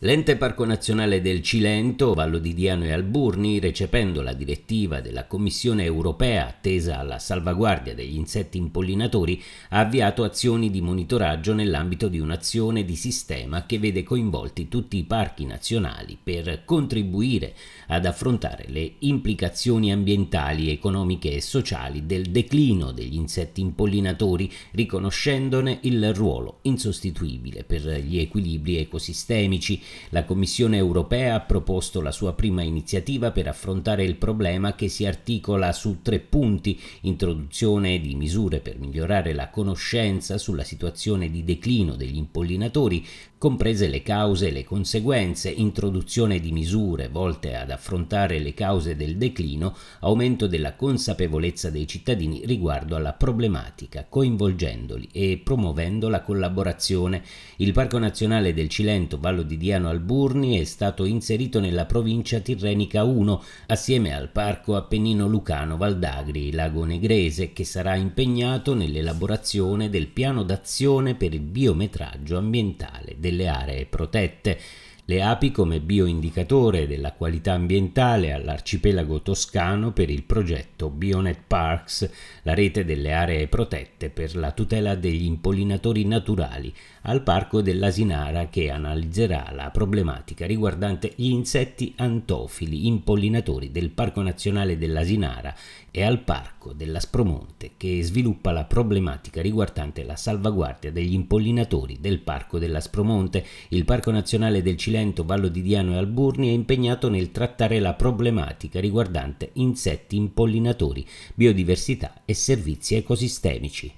L'ente Parco Nazionale del Cilento, Vallo di Diano e Alburni, recependo la direttiva della Commissione europea tesa alla salvaguardia degli insetti impollinatori, ha avviato azioni di monitoraggio nell'ambito di un'azione di sistema che vede coinvolti tutti i parchi nazionali per contribuire ad affrontare le implicazioni ambientali, economiche e sociali del declino degli insetti impollinatori, riconoscendone il ruolo insostituibile per gli equilibri ecosistemici la Commissione europea ha proposto la sua prima iniziativa per affrontare il problema che si articola su tre punti, introduzione di misure per migliorare la conoscenza sulla situazione di declino degli impollinatori, comprese le cause e le conseguenze, introduzione di misure volte ad affrontare le cause del declino, aumento della consapevolezza dei cittadini riguardo alla problematica, coinvolgendoli e promuovendo la collaborazione. Il Parco Nazionale del Cilento Vallo di Diano Alburni è stato inserito nella provincia tirrenica 1 assieme al Parco Appennino Lucano Valdagri Lago Negrese che sarà impegnato nell'elaborazione del piano d'azione per il biometraggio ambientale delle aree protette. Le api come bioindicatore della qualità ambientale all'arcipelago toscano per il progetto Bionet Parks, la rete delle aree protette per la tutela degli impollinatori naturali, al Parco dell'Asinara che analizzerà la problematica riguardante gli insetti antofili impollinatori del Parco Nazionale dell'Asinara e al Parco dell'Aspromonte che sviluppa la problematica riguardante la salvaguardia degli impollinatori del Parco dell'Aspromonte. Il Parco Nazionale del Cilento, Vallo di Diano e Alburni è impegnato nel trattare la problematica riguardante insetti impollinatori, biodiversità e servizi ecosistemici.